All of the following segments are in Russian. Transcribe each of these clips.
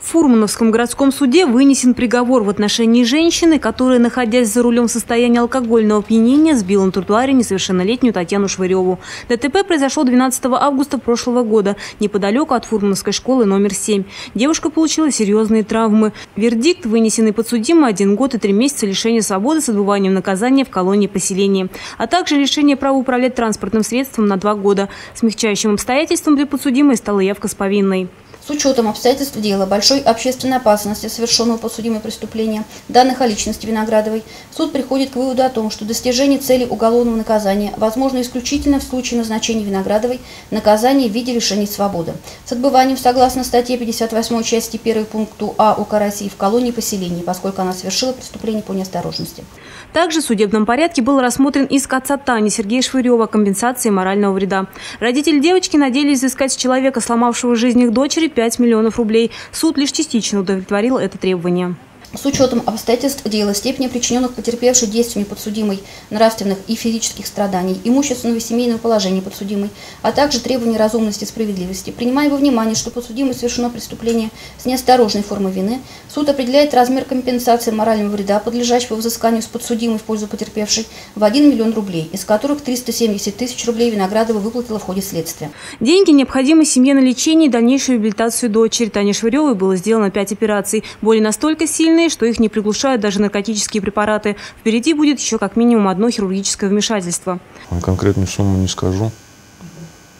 В Фурмановском городском суде вынесен приговор в отношении женщины, которая, находясь за рулем в состоянии алкогольного опьянения, сбила на тротуаре несовершеннолетнюю Татьяну Швыреву. ДТП произошло 12 августа прошлого года, неподалеку от Фурмановской школы номер 7. Девушка получила серьезные травмы. Вердикт, вынесенный подсудимой один год и три месяца лишения свободы с отбыванием наказания в колонии поселения, а также лишение права управлять транспортным средством на два года. Смягчающим обстоятельством для подсудимой стала явка с повинной. С учетом обстоятельств дела, большой общественной опасности совершенного подсудимой преступления, данных о личности Виноградовой, суд приходит к выводу о том, что достижение цели уголовного наказания возможно исключительно в случае назначения Виноградовой наказания в виде лишения свободы. С отбыванием согласно статье 58 части 1 пункту А УК России в колонии поселения, поскольку она совершила преступление по неосторожности. Также в судебном порядке был рассмотрен иск отца Тани Сергея Швырева о компенсации морального вреда. Родители девочки надеялись изыскать с человека, сломавшего жизнь их дочери, 5 миллионов рублей. Суд лишь частично удовлетворил это требование. С учетом обстоятельств дела, степени причиненных потерпевшей действиями подсудимой нравственных и физических страданий, имущественного и семейного положения подсудимой, а также требований разумности и справедливости, принимая во внимание, что подсудимой совершено преступление с неосторожной формой вины, суд определяет размер компенсации морального вреда, подлежащего взысканию с подсудимой в пользу потерпевшей, в 1 миллион рублей, из которых 370 тысяч рублей Виноградова выплатила в ходе следствия. Деньги необходимы семье на лечение и дальнейшую реабилитацию дочери. Тане Швыревой было сделано 5 операций. Боли настолько сильные, сильные, что их не приглушают даже наркотические препараты. Впереди будет еще как минимум одно хирургическое вмешательство. Конкретную сумму не скажу,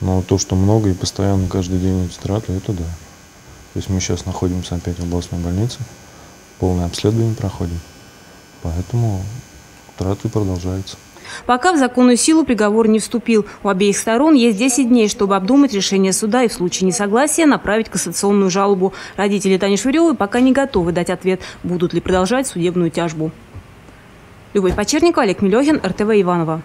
но то, что много и постоянно каждый день эти траты, это да. То есть мы сейчас находимся опять в областной больнице, полное обследование проходим, поэтому траты продолжаются. Пока в законную силу приговор не вступил. У обеих сторон есть 10 дней, чтобы обдумать решение суда и в случае несогласия направить кассационную жалобу. Родители Тани Швыревой пока не готовы дать ответ, будут ли продолжать судебную тяжбу. Любовь Почерникова, Олег Милехин, РТВ Иванова.